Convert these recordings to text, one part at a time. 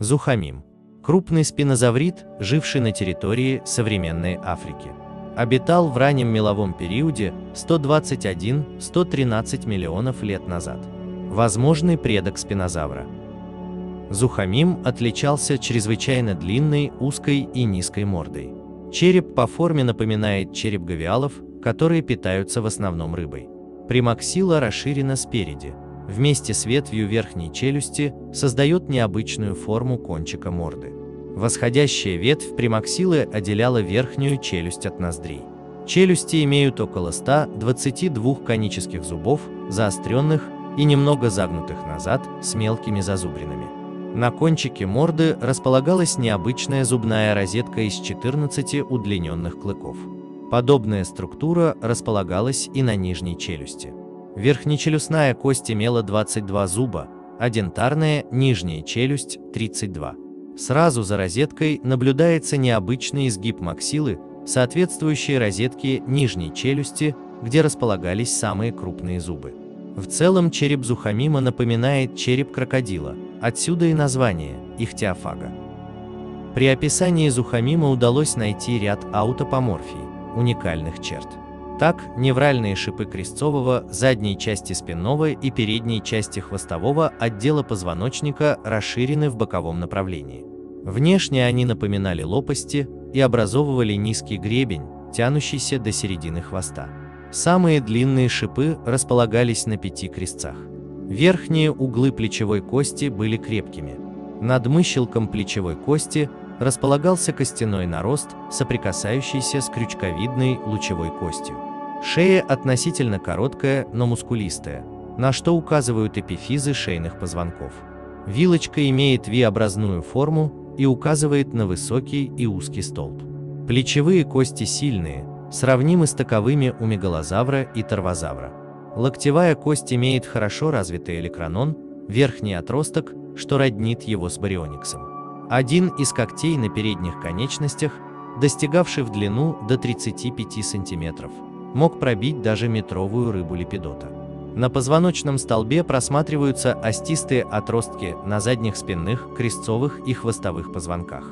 Зухамим. Крупный спинозаврид, живший на территории современной Африки. Обитал в раннем меловом периоде 121-113 миллионов лет назад. Возможный предок спинозавра. Зухамим отличался чрезвычайно длинной, узкой и низкой мордой. Череп по форме напоминает череп гавиалов, которые питаются в основном рыбой. Примаксила расширена спереди. Вместе с ветвью верхней челюсти создает необычную форму кончика морды. Восходящая ветвь примаксилы отделяла верхнюю челюсть от ноздрей. Челюсти имеют около 122 конических зубов, заостренных и немного загнутых назад с мелкими зазубринами. На кончике морды располагалась необычная зубная розетка из 14 удлиненных клыков. Подобная структура располагалась и на нижней челюсти. Верхнечелюстная кость имела 22 зуба, а дентарная нижняя челюсть – 32. Сразу за розеткой наблюдается необычный изгиб максилы, соответствующий розетке нижней челюсти, где располагались самые крупные зубы. В целом череп Зухамима напоминает череп крокодила, отсюда и название – ихтиофага. При описании Зухамима удалось найти ряд аутопоморфий, уникальных черт. Так, невральные шипы крестцового, задней части спинного и передней части хвостового отдела позвоночника расширены в боковом направлении. Внешне они напоминали лопасти и образовывали низкий гребень, тянущийся до середины хвоста. Самые длинные шипы располагались на пяти крестцах. Верхние углы плечевой кости были крепкими. Над мыщелком плечевой кости располагался костяной нарост, соприкасающийся с крючковидной лучевой костью. Шея относительно короткая, но мускулистая, на что указывают эпифизы шейных позвонков. Вилочка имеет V-образную форму и указывает на высокий и узкий столб. Плечевые кости сильные, сравнимы с таковыми у мегалозавра и торвозавра. Локтевая кость имеет хорошо развитый элекранон, верхний отросток, что роднит его с бариониксом. Один из когтей на передних конечностях, достигавший в длину до 35 см, мог пробить даже метровую рыбу лепидота. На позвоночном столбе просматриваются остистые отростки на задних спинных, крестцовых и хвостовых позвонках.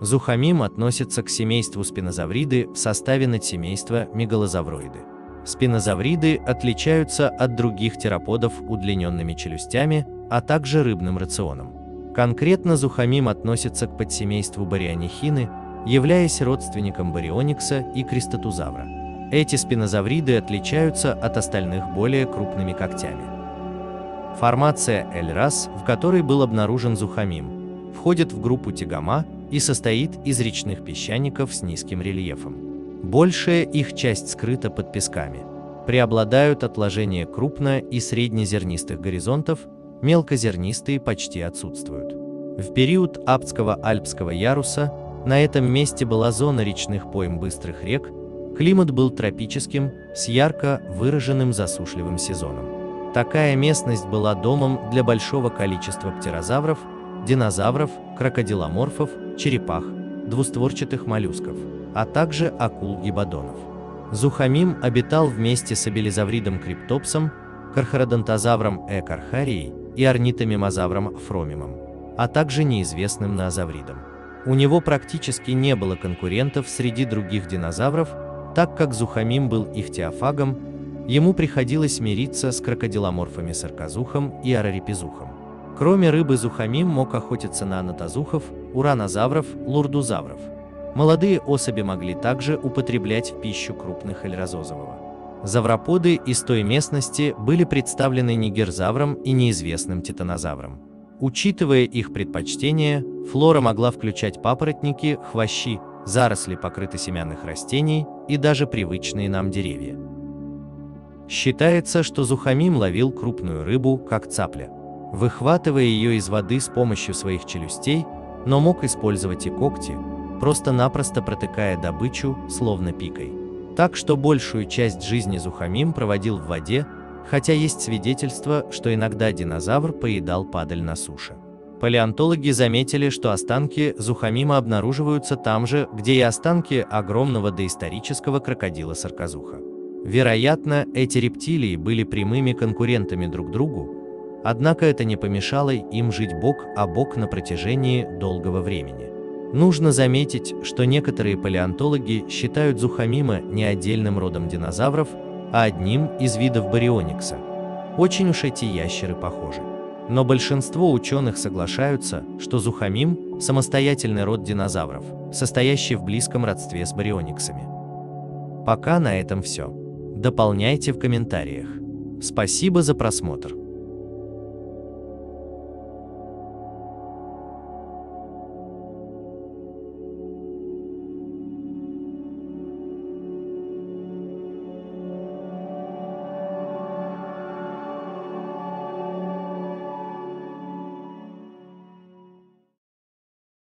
Зухамим относится к семейству спинозавриды в составе надсемейства мегалозавроиды. Спинозавриды отличаются от других тероподов удлиненными челюстями, а также рыбным рационом. Конкретно зухамим относится к подсемейству барионихины, являясь родственником барионикса и кристотузавра. Эти спинозавриды отличаются от остальных более крупными когтями. Формация Эльрас, в которой был обнаружен зухамим, входит в группу тигама и состоит из речных песчаников с низким рельефом. Большая их часть скрыта под песками. Преобладают отложения крупно- и среднезернистых горизонтов, мелкозернистые почти отсутствуют. В период Аптского Альпского яруса на этом месте была зона речных пойм быстрых рек, климат был тропическим, с ярко выраженным засушливым сезоном. Такая местность была домом для большого количества птерозавров, динозавров, крокодиломорфов, черепах, двустворчатых моллюсков, а также акул-гибадонов. Зухамим обитал вместе с абелизавридом криптопсом, кархародонтозавром экархарией и орнитомимозавром фромимом, а также неизвестным ноозавридом. У него практически не было конкурентов среди других динозавров, так как Зухамим был ихтиофагом, ему приходилось мириться с крокодиломорфами сарказухом и арарипизухом. Кроме рыбы зухамим мог охотиться на анатозухов, уранозавров, лурдузавров. Молодые особи могли также употреблять в пищу крупных эльразозового. Завроподы из той местности были представлены нигерзавром и неизвестным титанозавром. Учитывая их предпочтения, флора могла включать папоротники, хвощи, заросли покрытосемянных растений и даже привычные нам деревья. Считается, что Зухамим ловил крупную рыбу, как цапля выхватывая ее из воды с помощью своих челюстей, но мог использовать и когти, просто-напросто протыкая добычу, словно пикой. Так что большую часть жизни Зухамим проводил в воде, хотя есть свидетельство, что иногда динозавр поедал падаль на суше. Палеонтологи заметили, что останки Зухамима обнаруживаются там же, где и останки огромного доисторического крокодила Сарказуха. Вероятно, эти рептилии были прямыми конкурентами друг другу, Однако это не помешало им жить бок о бок на протяжении долгого времени. Нужно заметить, что некоторые палеонтологи считают зухамима не отдельным родом динозавров, а одним из видов барионикса. Очень уж эти ящеры похожи. Но большинство ученых соглашаются, что зухамим – самостоятельный род динозавров, состоящий в близком родстве с бариониксами. Пока на этом все. Дополняйте в комментариях. Спасибо за просмотр.